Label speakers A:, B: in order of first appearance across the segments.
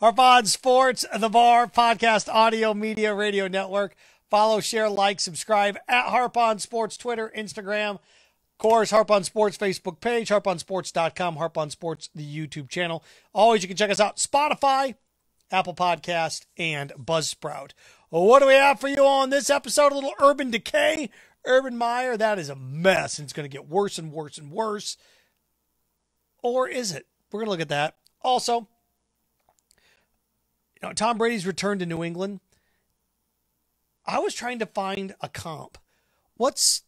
A: Harp on Sports, the Bar Podcast Audio Media Radio Network. Follow, share, like, subscribe at Harp on Sports Twitter, Instagram. Of course, Harp on Sports Facebook page, harponsports.com, Harp on Sports, the YouTube channel. Always, you can check us out Spotify, Apple Podcast, and Buzzsprout. Well, what do we have for you on this episode? A little Urban Decay. Urban Meyer, that is a mess, and it's going to get worse and worse and worse. Or is it? We're going to look at that. Also, you know, Tom Brady's return to New England. I was trying to find a comp. What's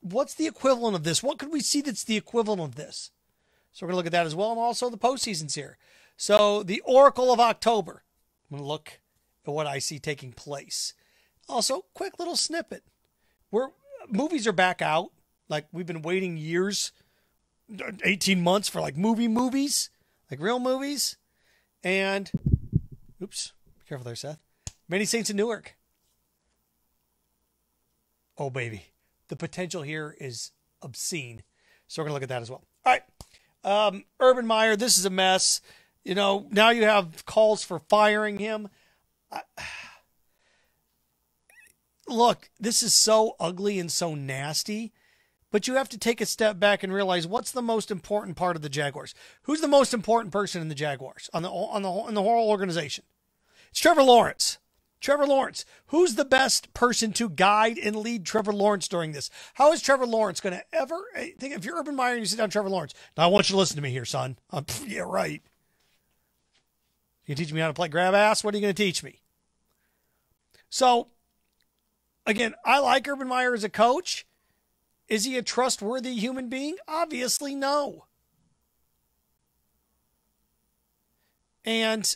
A: what's the equivalent of this? What could we see that's the equivalent of this? So we're gonna look at that as well, and also the postseasons here. So the Oracle of October. I'm gonna look at what I see taking place. Also, quick little snippet. We're movies are back out. Like we've been waiting years, 18 months for like movie movies, like real movies. And oops, be careful there, Seth. Many Saints in Newark. Oh baby. The potential here is obscene. So we're gonna look at that as well. All right. Um, Urban Meyer, this is a mess. You know, now you have calls for firing him. I, look, this is so ugly and so nasty, but you have to take a step back and realize what's the most important part of the Jaguars. Who's the most important person in the Jaguars on the on the in the whole organization? It's Trevor Lawrence. Trevor Lawrence. Who's the best person to guide and lead Trevor Lawrence during this? How is Trevor Lawrence going to ever I think if you're Urban Meyer and you sit down Trevor Lawrence? Now I want you to listen to me here, son. Uh, yeah, right. You teach me how to play grab ass? What are you going to teach me? So again, I like Urban Meyer as a coach. Is he a trustworthy human being? Obviously, no. And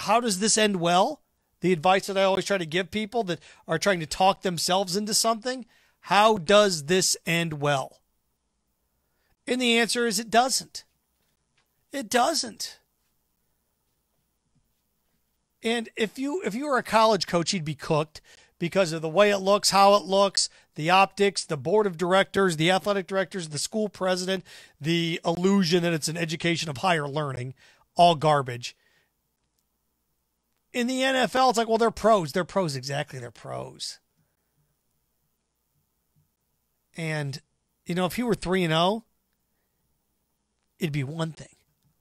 A: how does this end well? The advice that I always try to give people that are trying to talk themselves into something how does this end well? And the answer is it doesn't. It doesn't. And if you if you were a college coach, you'd be cooked because of the way it looks, how it looks, the optics, the board of directors, the athletic directors, the school president, the illusion that it's an education of higher learning, all garbage. In the NFL, it's like, well, they're pros. They're pros exactly. They're pros. And you know, if he were 3 and 0, it'd be one thing.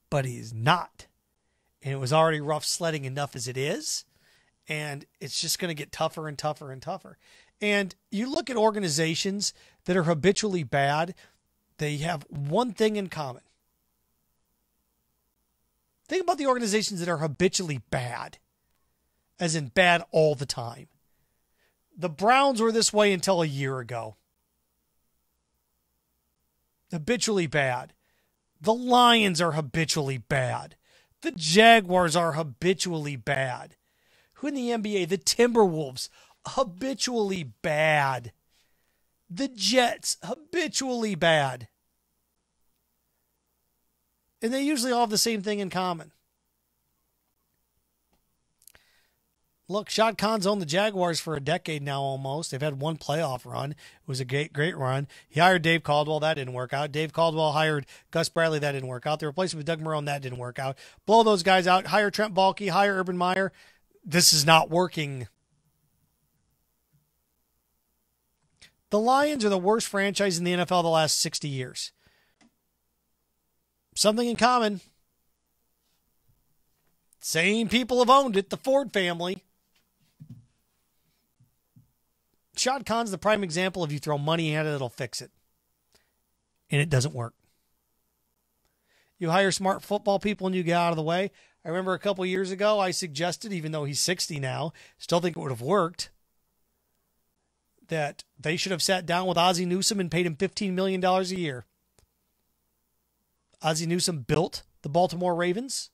A: But he's not and it was already rough sledding enough as it is. And it's just going to get tougher and tougher and tougher. And you look at organizations that are habitually bad, they have one thing in common. Think about the organizations that are habitually bad, as in bad all the time. The Browns were this way until a year ago. Habitually bad. The Lions are habitually bad. The Jaguars are habitually bad. Who in the NBA? The Timberwolves, habitually bad. The Jets, habitually bad. And they usually all have the same thing in common. Look, Shad Khan's owned the Jaguars for a decade now almost. They've had one playoff run. It was a great, great run. He hired Dave Caldwell. That didn't work out. Dave Caldwell hired Gus Bradley. That didn't work out. They replaced him with Doug Marrone. That didn't work out. Blow those guys out. Hire Trent Baalke. Hire Urban Meyer. This is not working. The Lions are the worst franchise in the NFL the last 60 years. Something in common. Same people have owned it, the Ford family. Shad Khan's the prime example of you throw money at it, it'll fix it. And it doesn't work. You hire smart football people and you get out of the way. I remember a couple years ago, I suggested, even though he's 60 now, still think it would have worked, that they should have sat down with Ozzie Newsome and paid him $15 million a year. Ozzie Newsome built the Baltimore Ravens,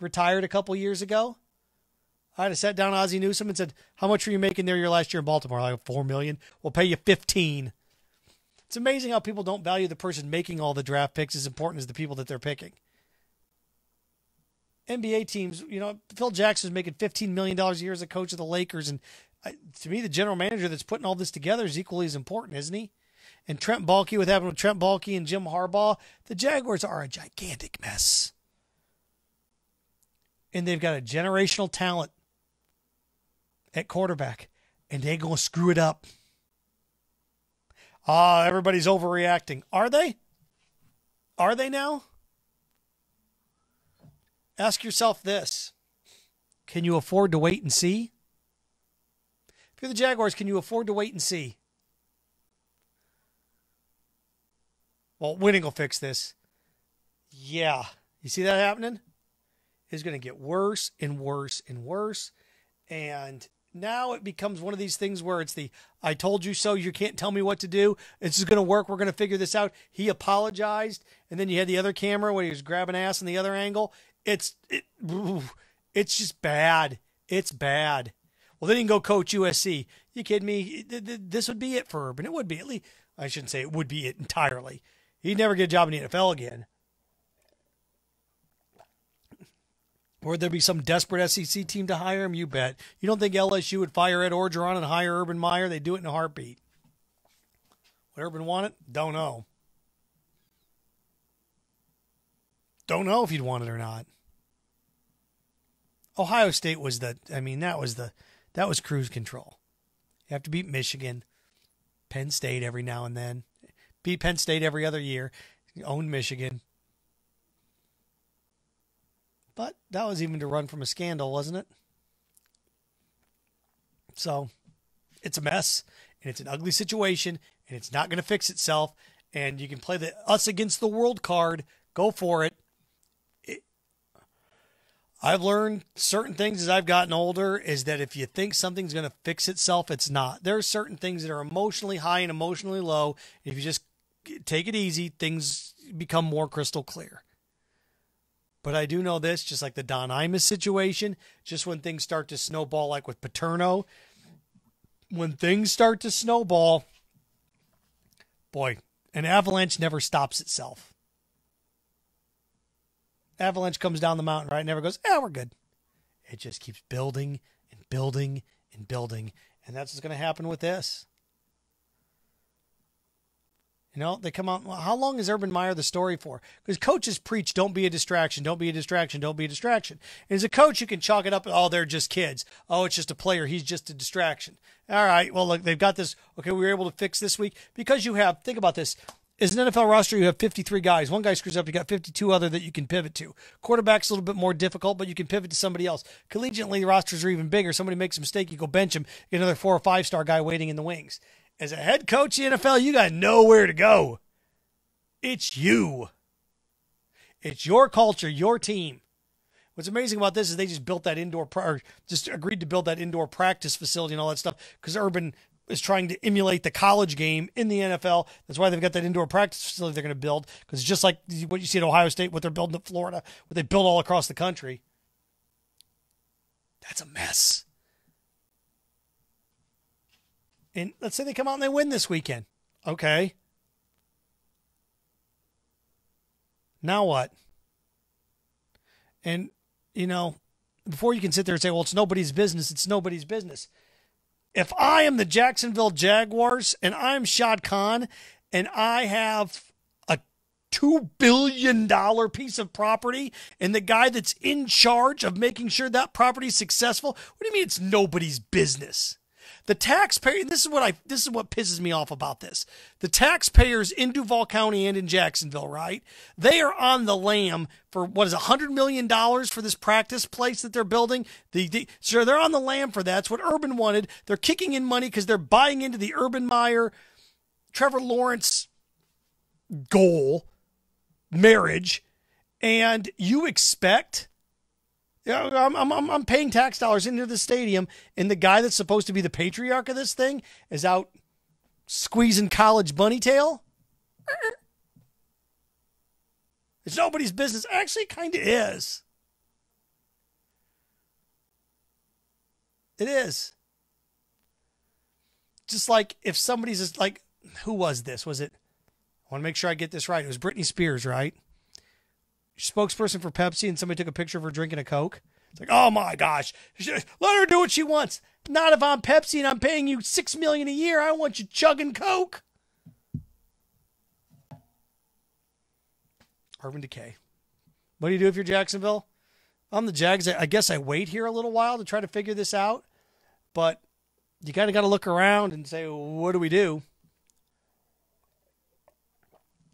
A: retired a couple years ago. I'd have sat down Ozzie Newsome and said, "How much were you making there your last year in Baltimore? Like four million. We'll pay you fifteen. It's amazing how people don't value the person making all the draft picks as important as the people that they're picking. NBA teams, you know, Phil Jackson's making fifteen million dollars a year as a coach of the Lakers, and to me, the general manager that's putting all this together is equally as important, isn't he? And Trent Baalke, what happened with Trent Baalke and Jim Harbaugh, the Jaguars are a gigantic mess. and they've got a generational talent at quarterback, and they're going to screw it up. Ah, everybody's overreacting. Are they? Are they now? Ask yourself this Can you afford to wait and see? If you're the Jaguars, can you afford to wait and see? Well, winning will fix this. Yeah. You see that happening? It's going to get worse and worse and worse. And now it becomes one of these things where it's the I told you so, you can't tell me what to do. This is going to work. We're going to figure this out. He apologized. And then you had the other camera when he was grabbing ass in the other angle. It's it, it's just bad. It's bad. Well, then he can go coach USC. You kidding me? This would be it for Urban. It would be at least. I shouldn't say it would be it entirely. He'd never get a job in the NFL again. Would there be some desperate SEC team to hire him? You bet. You don't think LSU would fire Ed Orgeron and hire Urban Meyer? They do it in a heartbeat. Would Urban want it? Don't know. Don't know if he'd want it or not. Ohio State was the I mean, that was the that was cruise control. You have to beat Michigan, Penn State every now and then. Beat Penn State every other year. Own Michigan. But that was even to run from a scandal, wasn't it? So it's a mess and it's an ugly situation and it's not going to fix itself. And you can play the us against the world card. Go for it. I've learned certain things as I've gotten older is that if you think something's going to fix itself, it's not. There are certain things that are emotionally high and emotionally low. If you just take it easy, things become more crystal clear. But I do know this, just like the Don Imus situation, just when things start to snowball, like with Paterno, when things start to snowball, boy, an avalanche never stops itself. Avalanche comes down the mountain, right? Never goes, yeah, we're good. It just keeps building and building and building. And that's what's going to happen with this. You know, they come out. How long is Urban Meyer the story for? Because coaches preach, don't be a distraction, don't be a distraction, don't be a distraction. And as a coach, you can chalk it up. Oh, they're just kids. Oh, it's just a player. He's just a distraction. All right. Well, look, they've got this. Okay, we were able to fix this week because you have. Think about this. As an NFL roster, you have 53 guys. One guy screws up, you got 52 other that you can pivot to. Quarterback's a little bit more difficult, but you can pivot to somebody else. Collegiately, the rosters are even bigger. Somebody makes a mistake, you go bench him, get another four or five star guy waiting in the wings. As a head coach in the NFL, you got nowhere to go. It's you. It's your culture, your team. What's amazing about this is they just built that indoor, or just agreed to build that indoor practice facility and all that stuff because Urban is trying to emulate the college game in the NFL. That's why they've got that indoor practice facility they're going to build because it's just like what you see at Ohio State, what they're building at Florida, what they build all across the country. That's a mess. And let's say they come out and they win this weekend. Okay. Now what? And, you know, before you can sit there and say, well, it's nobody's business, it's nobody's business if I am the Jacksonville Jaguars and I'm Shad Khan and I have a $2 billion piece of property and the guy that's in charge of making sure that property is successful, what do you mean it's nobody's business? The taxpayer, this is what I, this is what pisses me off about this. The taxpayers in Duval County and in Jacksonville, right? They are on the lam for what is a hundred million dollars for this practice place that they're building. The, the, so they're on the lam for that. That's what Urban wanted. They're kicking in money because they're buying into the Urban Meyer, Trevor Lawrence goal, marriage, and you expect yeah, I'm, I'm, I'm paying tax dollars into the stadium, and the guy that's supposed to be the patriarch of this thing is out squeezing college bunny tail. It's nobody's business. Actually, kind of is. It is. Just like if somebody's just like, who was this? Was it? I want to make sure I get this right. It was Britney Spears, right? Spokesperson for Pepsi and somebody took a picture of her drinking a Coke. It's like, oh my gosh, let her do what she wants. Not if I'm Pepsi and I'm paying you six million a year. I want you chugging Coke. Urban Decay. What do you do if you're Jacksonville? I'm the Jags. I guess I wait here a little while to try to figure this out, but you kind of got to look around and say, what do we do?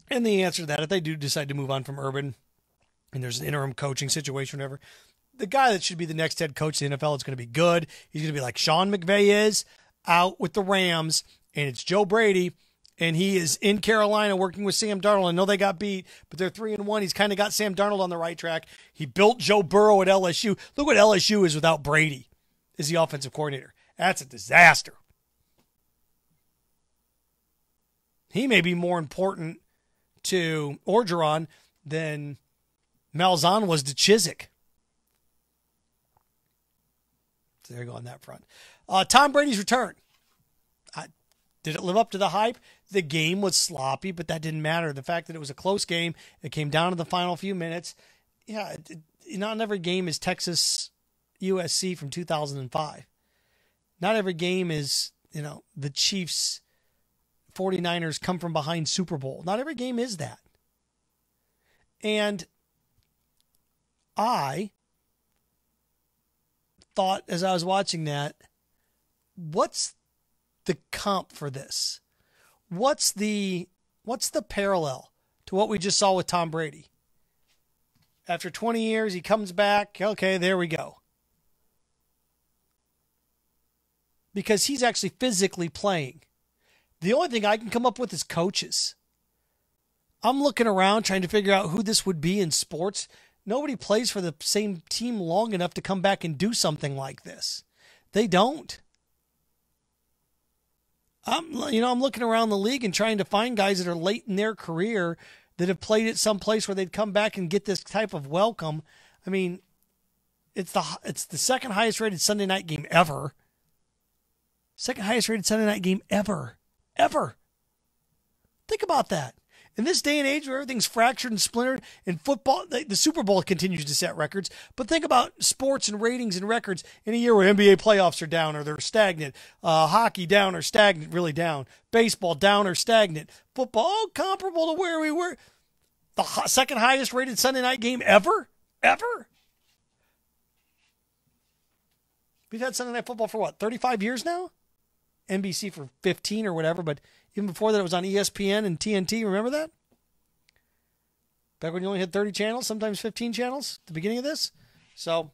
A: And the answer to that, if they do decide to move on from Urban, and there's an interim coaching situation, whatever, the guy that should be the next head coach of the NFL is going to be good. He's going to be like Sean McVay is out with the Rams, and it's Joe Brady, and he is in Carolina working with Sam Darnold. I know they got beat, but they're three and one. He's kind of got Sam Darnold on the right track. He built Joe Burrow at LSU. Look what LSU is without Brady as the offensive coordinator. That's a disaster. He may be more important to Orgeron than Malzahn was to Chizik. So there you go on that front. Uh, Tom Brady's return. I, did it live up to the hype? The game was sloppy, but that didn't matter. The fact that it was a close game, it came down to the final few minutes. Yeah, it, not every game is Texas USC from 2005. Not every game is, you know, the Chiefs 49ers come from behind Super Bowl. Not every game is that. And I thought as I was watching that, what's the comp for this? What's the what's the parallel to what we just saw with Tom Brady? After 20 years, he comes back. Okay, there we go. Because he's actually physically playing. The only thing I can come up with is coaches. I'm looking around trying to figure out who this would be in sports. Nobody plays for the same team long enough to come back and do something like this. They don't. I'm, you know, I'm looking around the league and trying to find guys that are late in their career that have played at some place where they'd come back and get this type of welcome. I mean, it's the it's the second highest rated Sunday night game ever. Second highest rated Sunday night game ever ever. Think about that. In this day and age where everything's fractured and splintered, in football, the, the, Super Bowl continues to set records. But think about sports and ratings and records in a year where NBA playoffs are down or they're stagnant, uh, hockey down or stagnant, really down, baseball down or stagnant, football comparable to where we were. The second highest rated Sunday night game ever, ever. We've had Sunday night football for what, 35 years now? NBC for 15 or whatever, but even before that, it was on ESPN and TNT. Remember that? Back when you only had 30 channels, sometimes 15 channels at the beginning of this. So,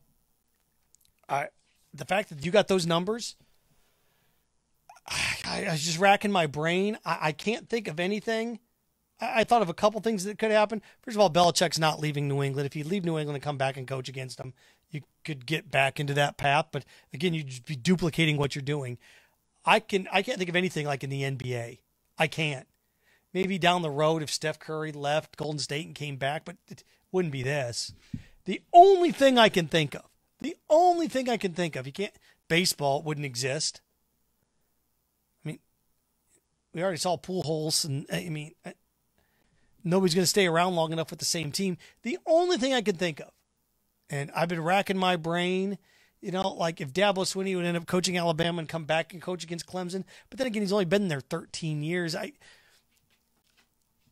A: I, the fact that you got those numbers, I, I was just racking my brain. I, I can't think of anything. I, I, thought of a couple things that could happen. First of all, Belichick's not leaving New England. If you leave New England and come back and coach against them, you could get back into that path. But again, you'd be duplicating what you're doing. I can I can't think of anything like in the NBA. I can't. Maybe down the road if Steph Curry left Golden State and came back, but it wouldn't be this. The only thing I can think of, the only thing I can think of, you can't baseball wouldn't exist. I mean, we already saw Pujols, and I mean, nobody's going to stay around long enough with the same team. The only thing I can think of, and I've been racking my brain you know, like if Dabo Swinney would end up coaching Alabama and come back and coach against Clemson, but then again, he's only been there 13 years. I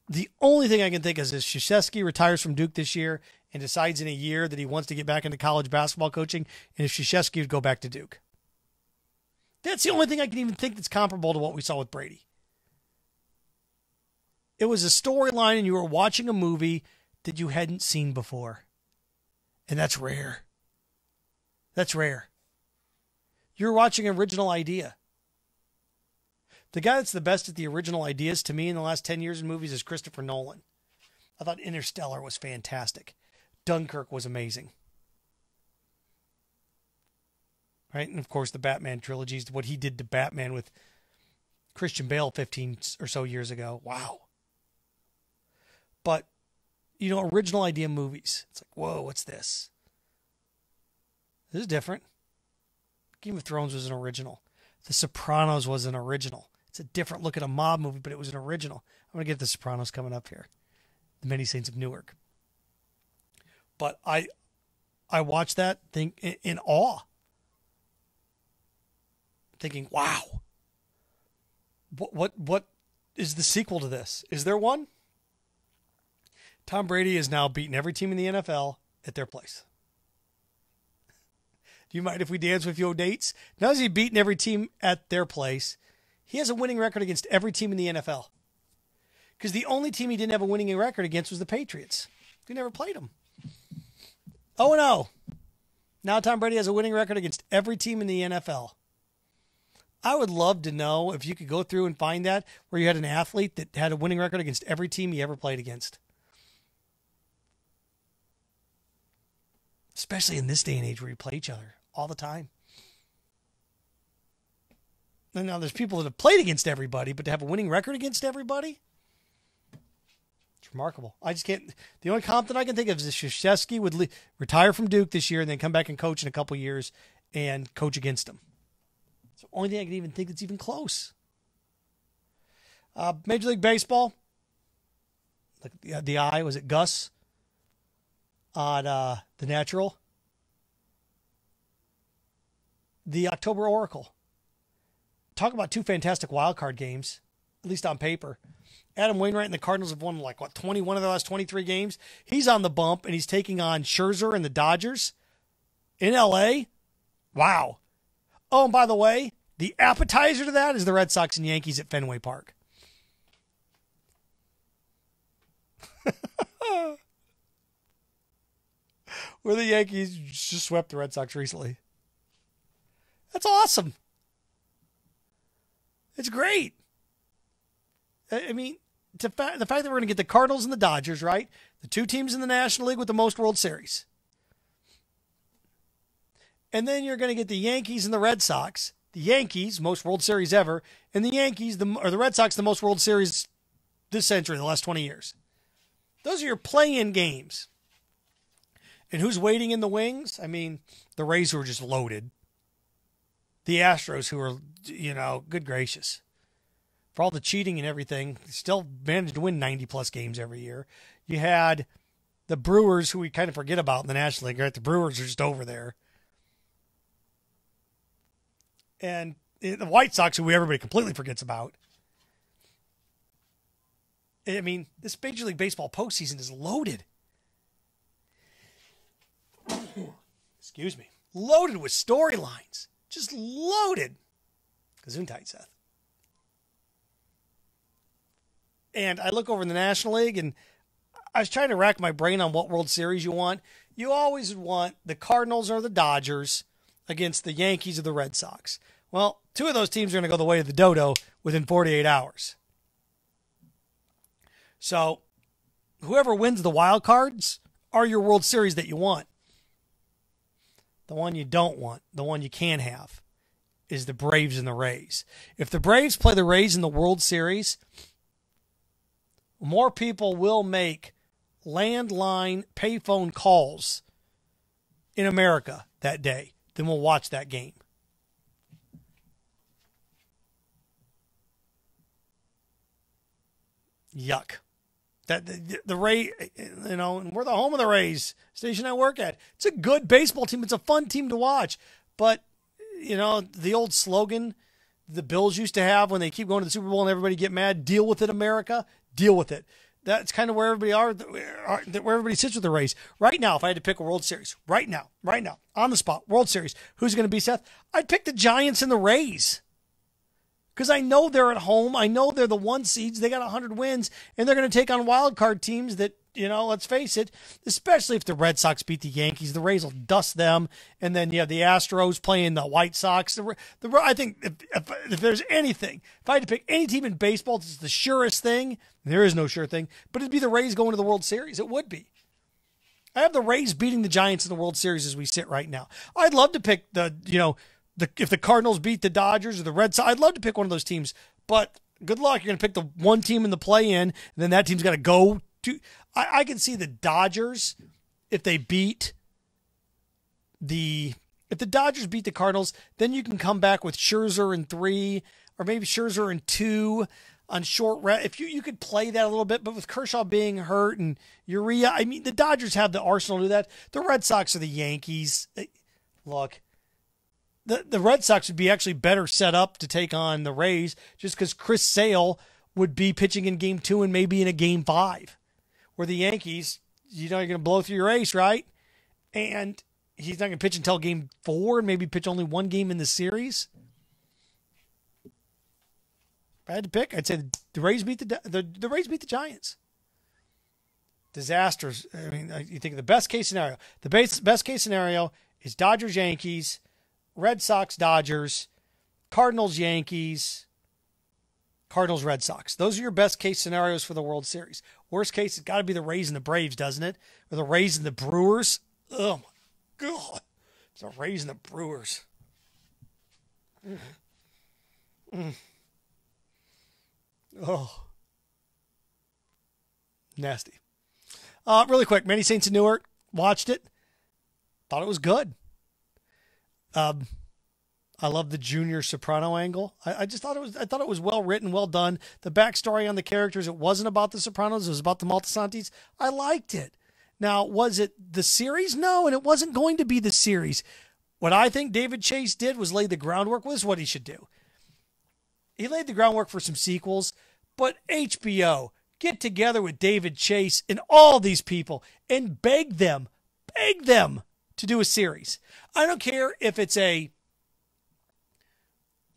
A: the only thing I can think is if Krzyzewski retires from Duke this year and decides in a year that he wants to get back into college basketball coaching, and if Krzyzewski would go back to Duke. That's the only thing I can even think that's comparable to what we saw with Brady. It was a storyline, and you were watching a movie that you hadn't seen before. And that's rare. That's rare. You're watching original idea. The guy that's the best at the original ideas to me in the last 10 years in movies is Christopher Nolan. I thought Interstellar was fantastic. Dunkirk was amazing. Right? And of course, the Batman trilogies, what he did to Batman with Christian Bale 15 or so years ago. Wow. But, you know, original idea movies. It's like, whoa, what's this? This is different. Game of Thrones was an original. The Sopranos was an original. It's a different look at a mob movie, but it was an original. I'm going to get The Sopranos coming up here. The Many Saints of Newark. But I I watched that thing in, in awe. Thinking, wow. What what what is the sequel to this? Is there one? Tom Brady is now beating every team in the NFL at their place. You mind if we dance with your dates? Only has he beaten every team at their place, he has a winning record against every team in the NFL. Because the only team he didn't have a winning record against was the Patriots. He never played them. Oh and. Now Tom Brady has a winning record against every team in the NFL. I would love to know if you could go through and find that where you had an athlete that had a winning record against every team he ever played against. Especially in this day and age where you play each other all the time. And now there's people that have played against everybody, but to have a winning record against everybody, it's remarkable. I just can't. The only comp that I can think of is Krzyzewski would le- retire from Duke this year and then come back and coach in a couple years and coach against him. It's the only thing I can even think that's even close. Uh, Major League Baseball. The, the eye was it Gus on uh, the Natural. The October Oracle. Talk about two fantastic wild card games, at least on paper. Adam Wainwright and the Cardinals have won like what 21 of the last 23 games. He's on the bump and he's taking on Scherzer and the Dodgers in LA. Wow. Oh, and by the way, the appetizer to that is the Red Sox and Yankees at Fenway Park. Where the Yankees just swept the Red Sox recently. That's awesome. It's great. I mean, fa- the fact that we're going to get the Cardinals and the Dodgers, right? The two teams in the National League with the most World Series. And then you're going to get the Yankees and the Red Sox. The Yankees, most World Series ever, and the Yankees, the or the Red Sox, the most World Series this century, the last 20 years. Those are your play-in games. And who's waiting in the wings? I mean, the Rays who are just loaded. The Astros who are, you know, good gracious for all the cheating and everything, still managed to win 90 plus games every year. You had the Brewers, who we kind of forget about in the National League, right? The Brewers are just over there. And the White Sox, who everybody completely forgets about. I mean, this Major League Baseball postseason is loaded. Excuse me. Loaded with storylines. Just loaded. Gesundheit, Seth. And I look over in the National League and I was trying to rack my brain on what World Series you want. You always want the Cardinals or the Dodgers against the Yankees or the Red Sox. Well, two of those teams are going to go the way of the dodo within 48 hours. So, whoever wins the wild cards are your World Series that you want. The one you don't want, the one you can't have, is the Braves and the Rays. If the Braves play the Rays in the World Series, more people will make landline payphone calls in America that day than will watch that game. Yuck. That the, the Ray, you know, and we're the home of the Rays station I work at. It's a good baseball team. It's a fun team to watch. But you know, the old slogan the Bills used to have when they keep going to the Super Bowl and everybody get mad, deal with it, America deal with it. That's kind of where everybody are, where everybody sits with the Rays. Right now, if I had to pick a World Series, right now, right now, on the spot, World Series, who's going to be Seth? I'd pick the Giants and the Rays. Because I know they're at home. I know they're the one seeds. They got 100 wins, and they're going to take on wild card teams that you know, let's face it, especially if the Red Sox beat the Yankees, the Rays will dust them, and then you have the Astros playing the White Sox. The, the I think if, if, if, there's anything, if I had to pick any team in baseball, it's the surest thing. There is no sure thing, but it'd be the Rays going to the World Series. It would be. I have the Rays beating the Giants in the World Series as we sit right now. I'd love to pick the, you know, the if the Cardinals beat the Dodgers or the Red Sox, I'd love to pick one of those teams, but good luck. You're going to pick the one team in the play in, and then that team's got to go to. I, I can see the Dodgers if they beat the if the Dodgers beat the Cardinals, then you can come back with Scherzer in three or maybe Scherzer in two on short rest. If you you could play that a little bit, but with Kershaw being hurt and Urías, I mean the Dodgers have the arsenal to do that. The Red Sox are the Yankees. Eh, look, the the Red Sox would be actually better set up to take on the Rays just because Chris Sale would be pitching in Game Two and maybe in a Game Five where the Yankees, you know, you're going to blow through your ace, right? And he's not going to pitch until game four and maybe pitch only one game in the series. If I had to pick, I'd say the Rays beat the the, the Rays beat the Giants. Disasters. I mean, uh, you think the best case scenario. The base, best case scenario is Dodgers Yankees, Red Sox Dodgers, Cardinals Yankees, Cardinals Red Sox. Those are your best case scenarios for the World Series. Worst case, it's got to be the Rays and the Braves, doesn't it? Or the Rays and the Brewers. Oh my God. It's the Rays and the Brewers. Mm. Mm. Oh. Nasty. Uh, really quick, Many Saints of Newark. Watched it. Thought it was good. Um, I love the junior soprano angle. I, I, just thought it was I thought it was well written, well done. The backstory on the characters, it wasn't about the Sopranos, it was about the Moltisantis. I liked it. Now, was it the series? No, and it wasn't going to be the series. What I think David Chase did was lay the groundwork. Was what he should do. He laid the groundwork for some sequels, but HBO get together with David Chase and all these people and beg them, beg them to do a series. I don't care if it's a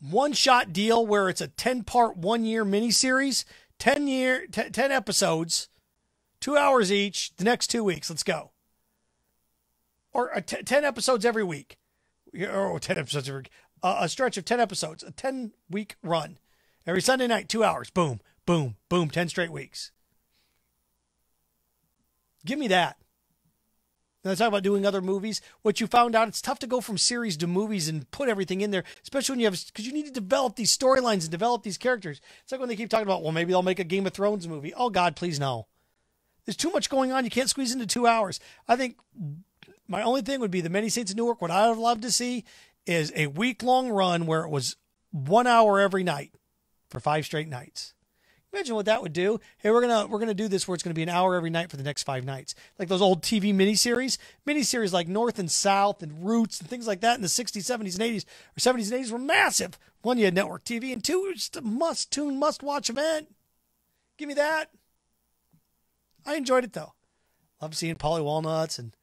A: one shot deal where it's a 10 part, one year miniseries, 10 year, t- 10 episodes, two hours each, the next two weeks. Let's go. Or a t- 10 episodes every week. Or 10 episodes every. Uh, a stretch of 10 episodes, a 10 week run. Every Sunday night, two hours. Boom, boom, boom, 10 straight weeks. Give me that. Now, talk about doing other movies. What you found out, it's tough to go from series to movies and put everything in there, especially when you have, because you need to develop these storylines and develop these characters. It's like when they keep talking about, well, maybe they'll make a Game of Thrones movie. Oh, God, please no. There's too much going on. You can't squeeze into two hours. I think my only thing would be the Many Saints of Newark. What I would love to see is a week long run where it was one hour every night for five straight nights. Imagine what that would do. Hey, we're gonna we're gonna do this where it's gonna be an hour every night for the next five nights, like those old TV miniseries, miniseries like North and South and Roots and things like that in the '60s, '70s, and '80s, or '70s and '80s were massive. One, you had network TV, and two, it was just a must tune, must watch event. Give me that. I enjoyed it though. Love seeing Paulie Walnuts and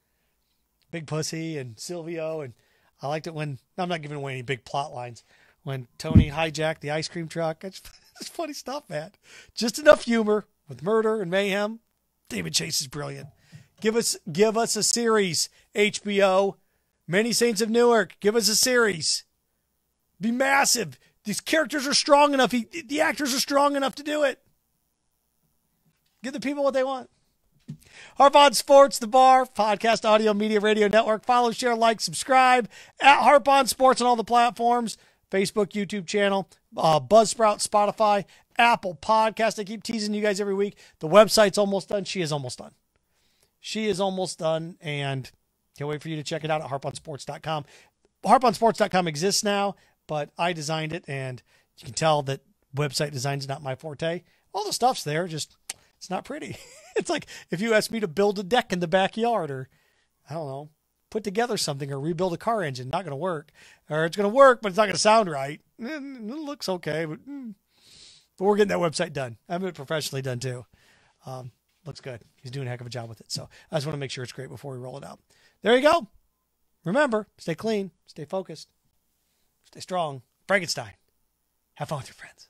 A: Big Pussy and Silvio, and I liked it when I'm not giving away any big plot lines when Tony hijacked the ice cream truck. it's funny stuff, man. Just enough humor with murder and mayhem. David Chase is brilliant. Give us give us a series, HBO. Many Saints of Newark. Give us a series. Be massive. These characters are strong enough. He, the actors are strong enough to do it. Give the people what they want. Harp Sports, the bar, podcast, audio, media, radio network. Follow, share, like, subscribe at Harp on Sports on all the platforms. Facebook, YouTube channel, uh, Buzzsprout, Spotify, Apple Podcast. I keep teasing you guys every week. The website's almost done. She is almost done. She is almost done, and can't wait for you to check it out at harponsports.com. Harponsports.com exists now, but I designed it, and you can tell that website design is not my forte. All the stuff's there, just it's not pretty. it's like if you asked me to build a deck in the backyard, or I don't know, put together something or rebuild a car engine. Not going to work. Or it's going to work, but it's not going to sound right. It looks okay, but, mm. but we're getting that website done. I have it professionally done too. Um, looks good. He's doing a heck of a job with it. So I just want to make sure it's great before we roll it out. There you go. Remember, stay clean, stay focused, stay strong. Frankenstein. Have fun with your friends.